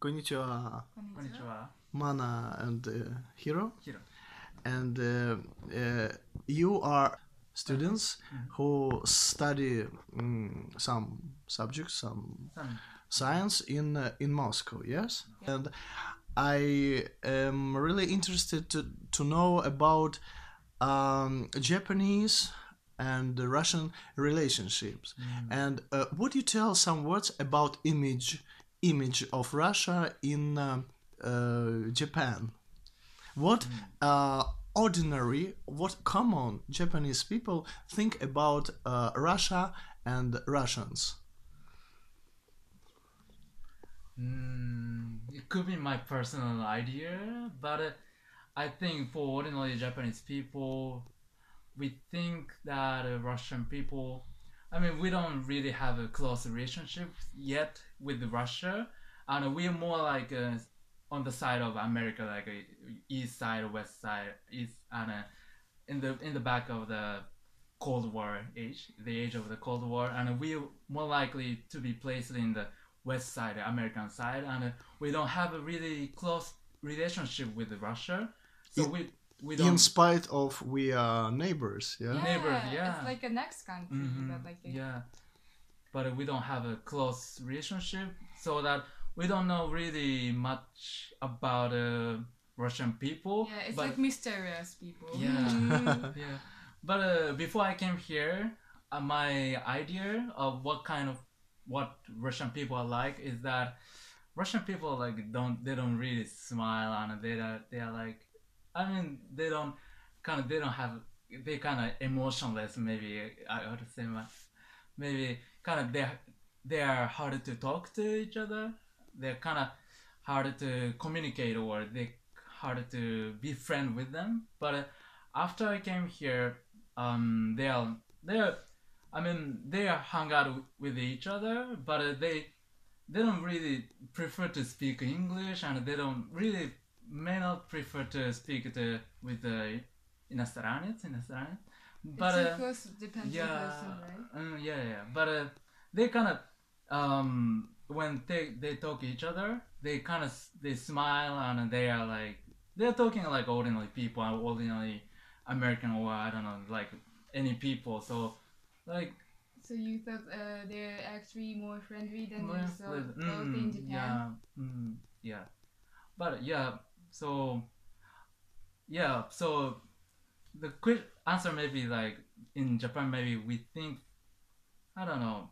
Konnichiwa, Konnichiwa. Mana and uh, Hiro. Hiro. And uh, uh, you are students who study mm, some subjects, some Some science in uh, in Moscow, yes. And I am really interested to to know about um, Japanese and the Russian relationships. And uh, would you tell some words about image image of Russia in um uh, Japan? What uh, ordinary, what common Japanese people think about uh, Russia and Russians? Mm, it could be my personal idea, but uh, I think for ordinary Japanese people, we think that uh, Russian people, I mean, we don't really have a close relationship yet with Russia, and we're more like uh, on the side of America, like uh, east side, west side, east, and uh, in the in the back of the Cold War age, the age of the Cold War, and we're more likely to be placed in the west side, the American side, and uh, we don't have a really close relationship with Russia, so In- we we don't. In spite of we are neighbors, yeah. Yeah, Neighbors, yeah. It's like a next country Mhm, that like they- yeah, but we don't have a close relationship, so that we don't know really much about uh, Russian people. Yeah, it's but like mysterious people. Yeah. Yeah. But uh, before I came here, uh, my idea of what kind of what Russian people are like is that Russian people like don't they don't really smile and they are they are like I mean they don't kind of they don't have they kind of emotionless maybe I would say maybe kind of they they are hard to talk to each other. They're kind of hard to communicate or they hard to be friend with them. But uh, after I came here um they are they are I mean they are hung out with each other but uh, they they don't really prefer to speak English and they don't really may not prefer to speak to with the иностранец иностранец but it's uh, of course depends on the person, right? Mm, yeah, yeah. But uh, they kind of um when they they talk each other, they kind of they smile and they are like they're talking like ordinary people, or ordinary American or I don't know like any people. So like So you thought uh, they're actually more friendly than more you saw with- both mm, in Japan? Yeah, mm, yeah. But yeah, so yeah, so the quick answer may be like in Japan maybe we think I don't know.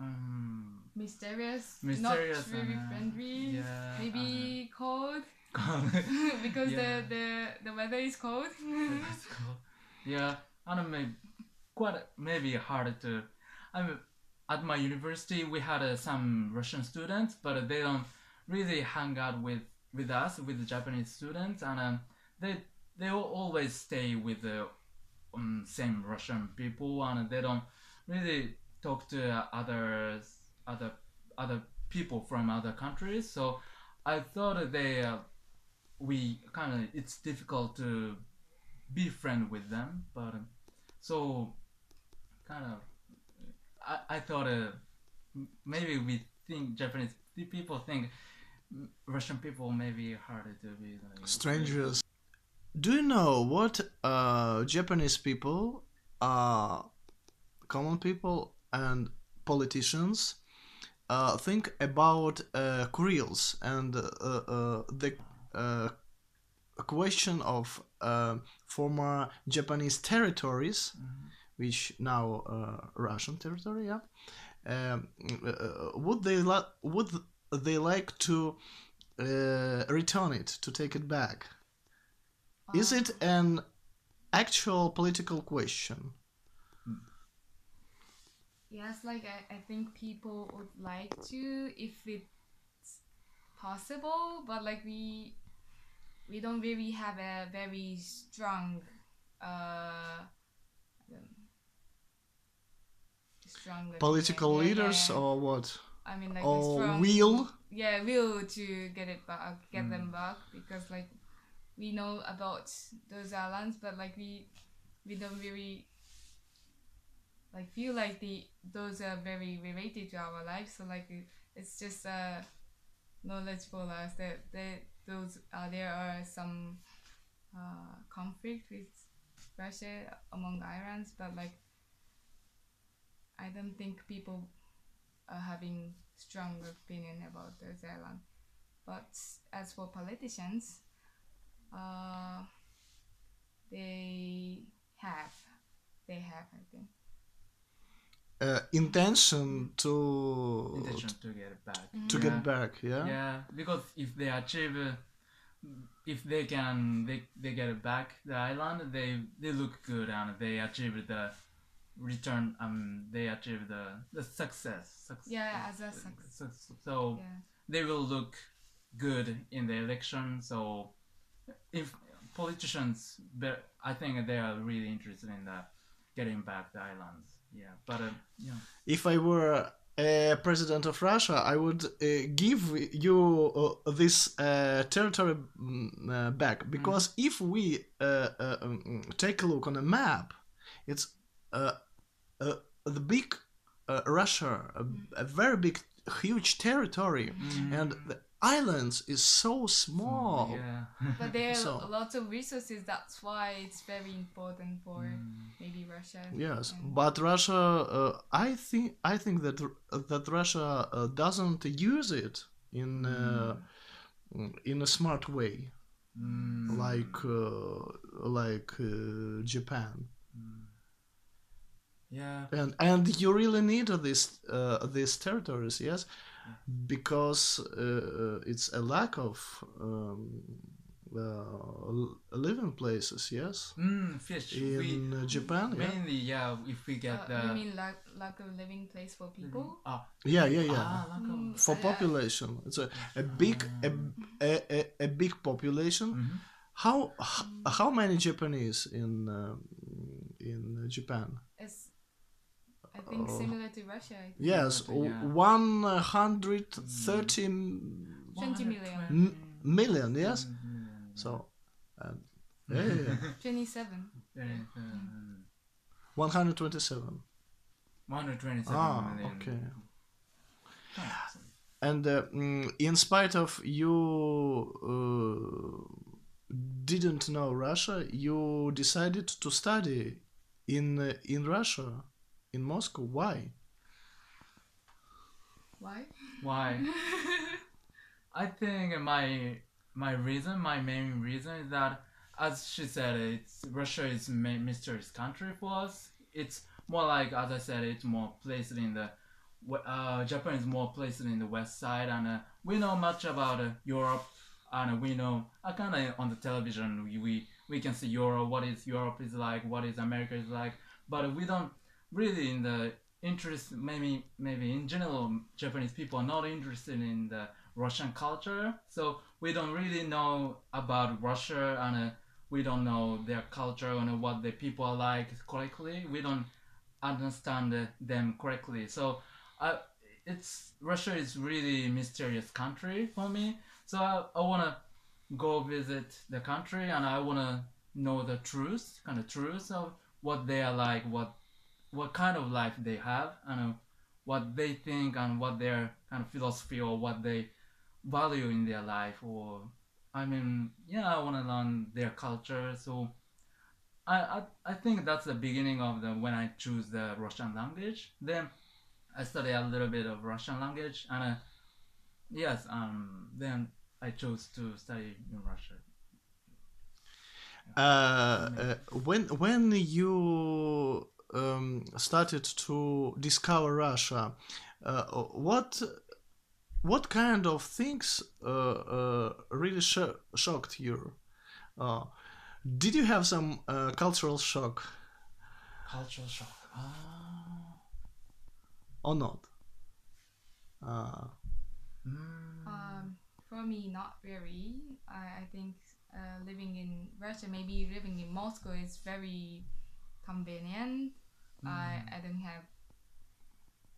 Um, Mysterious, Mysterious not really and, uh, friendly, yeah, maybe cold uh-huh. because Yeah. the, the the weather is cold. Cool. Yeah, and maybe quite maybe hard to. I mean, at my university we had uh, some Russian students, but they don't really hang out with with us with the Japanese students, and um, they they al- always stay with the um, same Russian people, and they don't really talk to others other other people from other countries. So I thought they uh, we kind of it's difficult to be friend with them but um, so kind of i, I thought uh, maybe we think japanese people think russian people may be harder to be like Strangers. Do you know what uh, Japanese people, uh, common people, and politicians uh, think about uh, Kurils and uh, uh, the uh, question of uh, former Japanese territories, which now uh, Russian territory, yeah. Um, uh, would they li- would they like to uh, return it to take it back? Is it an actual political question? Yes, like I, I think people would like to if it's possible, but like we we don't really have a very strong uh um, strong Political yeah, yeah, leaders yeah. or what? I mean like a Or strong will? yeah will to get it back get Mm. them back because like we know about those islands but like we we don't really like feel like the those are very related to our life so like it's just uh knowledge for us that that those uh, there are some uh, conflict with Russia among islands, but like I don't think people are having strong opinion about those islands. But as for politicians, uh, they have, they have, I think. Uh, intention to intention to get it back. to yeah. get back. Yeah. Yeah, because if they achieve, uh, if they can, they, they get it back the island. They they look good and they achieve the return. Um, they achieve the the success. success Yeah, as a success. So Yeah. they will look good in the election. So if politicians, but I think they are really interested in that getting back the islands. Yeah, but uh, yeah. If I were a president of Russia, I would uh, give you uh, this uh, territory mm, uh, back because if we uh, uh, um, take a look on a map, it's uh, uh, the big uh, Russia, a, a very big, huge territory, and the islands is so small. Yeah. But there are So- lots of resources. That's why it's very important for maybe Russia. Yes, and- but Russia, uh, I think, I think that that Russia uh, doesn't use it in uh, in a smart way, Mm. like uh, like uh, Japan, Yeah. and and you really need this uh, these territories, yes, because uh, it's a lack of um, uh, living places, yes, Mm, fish. in uh, Japan, yeah, mainly, yeah. If we get Uh, the. you mean lack, lack of living place for people? Ah, yeah, yeah, yeah. ah, lack of- Mm, for I- I- population it's a, a big a, a, a, a big population Mhm. how h- how many japanese in um, in japan It's, I think Oh. similar to Russia. I think. yes Exactly, yeah. 130 20 million. m- million yes Mhm. so um, yeah, yeah, yeah. 27. Um, 127 127 ah million. okay Ah, and uh, mm, in spite of you uh, didn't know russia you decided to study in uh, in russia in moscow why Why? Why? I think my my reason, my main reason is that, as she said, it's Russia is a mysterious country for us. It's more like, as I said, it's more placed in the uh, Japan is more placed in the west side, and uh, we know much about uh, Europe, and we know uh, kind of on the television we, we we can see Europe, what is Europe is like, what is America is like, but we don't really in the interest maybe maybe in general Japanese people are not interested in the Russian culture, so we don't really know about Russia and uh, we don't know their culture and what the people are like correctly. We don't understand uh, them correctly. So I, it's Russia is really mysterious country for me. So I, I wanna go visit the country and I wanna know the truth, kind of truth of what they are like, what what kind of life they have, and uh, what they think and what their kind of philosophy or what they value in their life. Or I mean, yeah, I wanna learn their culture. So I, I I think that's the beginning of the when I choose the Russian language. Then I study a little bit of Russian language, and uh, yes, um, then I chose to study in Russia. uh, uh, when when you um, started to discover Russia, uh, what what kind of things uh, uh, really sho- shocked you? Uh, did you have some uh, cultural shock Cultural shock. Ah. or not? Uh, Mm. Um, for me, not very. I, I think uh, living in Russia, maybe living in Moscow, is very convenient. I, I don't have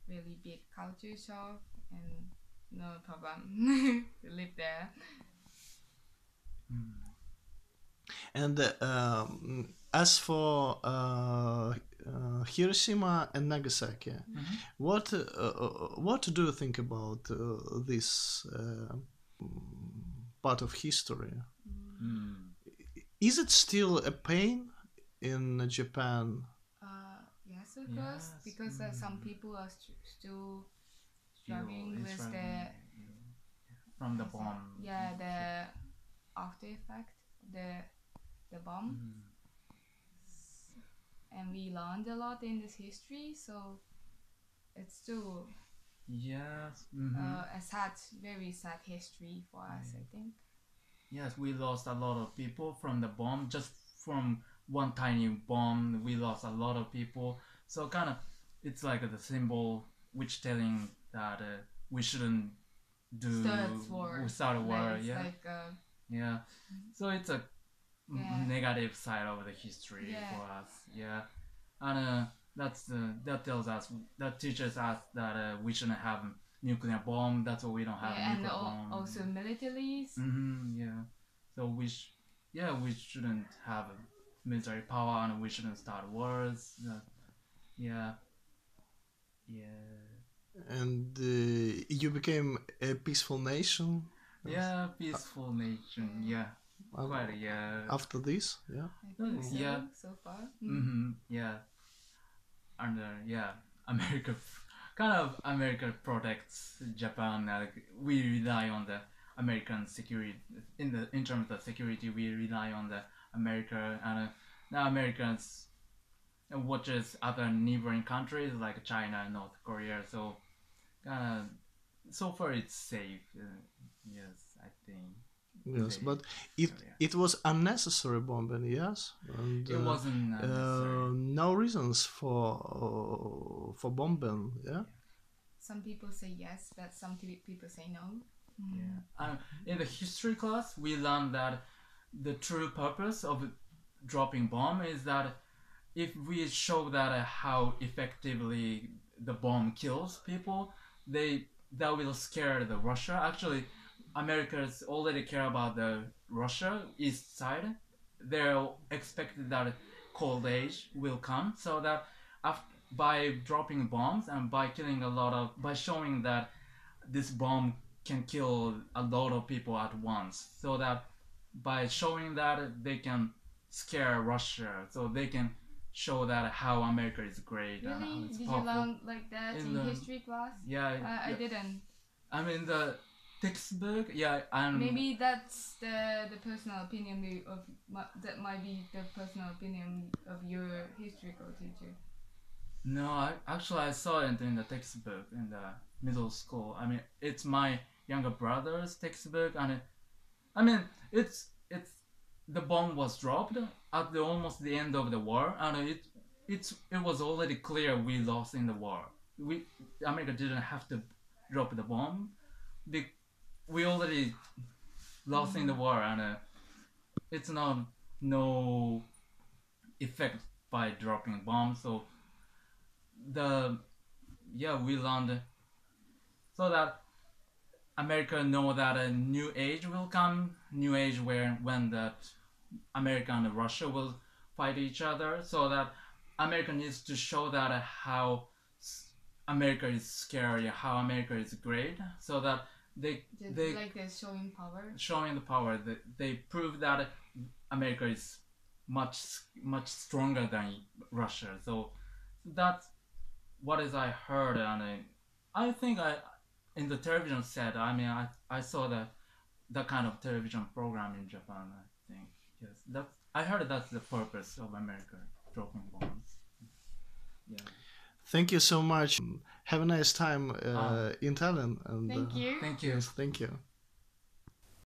really big culture shock and no problem to live there. and uh, um, as for uh, uh, Hiroshima and Nagasaki, Mhm. what uh, uh, what do you think about uh, this uh, part of history? Mm. Is it still a pain in Japan? Uh, yes, of course, Yes, because uh, some mm. people are st- still struggling with struggling, the from the bomb. yeah the after effect the the bomb, Mhm. and we learned a lot in this history, so it's still Yes. mhm. uh, a sad, very sad history for us, I think. Yes, we lost a lot of people from the bomb. Just from one tiny bomb, we lost a lot of people. So kind of, it's like the symbol which telling that uh, we shouldn't do war. start a war. Like, yeah, like uh, yeah. So it's a Yeah. negative side of the history Yeah. for us. Yeah, and uh, that's the that tells us that teaches us that uh, we shouldn't have nuclear bomb. That's why we don't have yeah, nuclear al- bomb. also militaries. hmm yeah. So we, sh- yeah, we shouldn't have military power and we shouldn't start wars. Yeah. Yeah. And uh, you became a peaceful nation Yeah, peaceful nation. Yeah. uh, Quite, yeah. after this. Yeah. I think so, Yeah. so far. Mm-hmm. Yeah. And uh, yeah, America, kind of America protects Japan. Uh, we rely on the American security in the in terms of security. We rely on the America and uh, now Americans uh, watches other neighboring countries like China and North Korea. So kind of so far it's safe. Uh, yes, I think Yes, Okay. but it So, yeah. it was unnecessary bombing. Yes, and it uh, wasn't uh, no reasons for uh, for bombing. Yeah. Some people say yes, but some t- people say no. Mm. Yeah. Um, in the history class, we learned that the true purpose of dropping bomb is that if we show that uh, how effectively the bomb kills people, they that will scare the Russia. Actually, Americans already care about the Russia east side. They're expected that cold age will come, so that af- by dropping bombs and by killing a lot of by showing that this bomb can kill a lot of people at once so that by showing that they can scare russia so they can show that how america is great Really? it's Did you learn like that In in, the- history class? yeah, uh, I, I didn't. i mean the textbook yeah and Maybe that's the the personal opinion of that might be the personal opinion of your historical teacher. No, I, actually, I saw it in the textbook in the middle school. I mean, it's my younger brother's textbook, and it, I mean, it's it's the bomb was dropped at the almost the end of the war, and it it's it was already clear we lost in the war. We America didn't have to drop the bomb, be, we already lost in the war, and uh, it's not no effect by dropping bomb. So the yeah we learned so that America know that a new age will come, new age where when that America and Russia will fight each other, so that America needs to show that uh, how America is scary, how America is great, so that they Just they like they're showing power. showing the power that they prove that America is much much stronger than Russia. So that's what is I heard and I, I think I in the television set. I mean I, I saw that that kind of television program in Japan. I think yes that I heard that's the purpose of America dropping bombs. Yeah. Thank you so much. Have a nice time uh, Ah. in Tallinn. And, Thank uh, you. Thank you. Yes, thank you.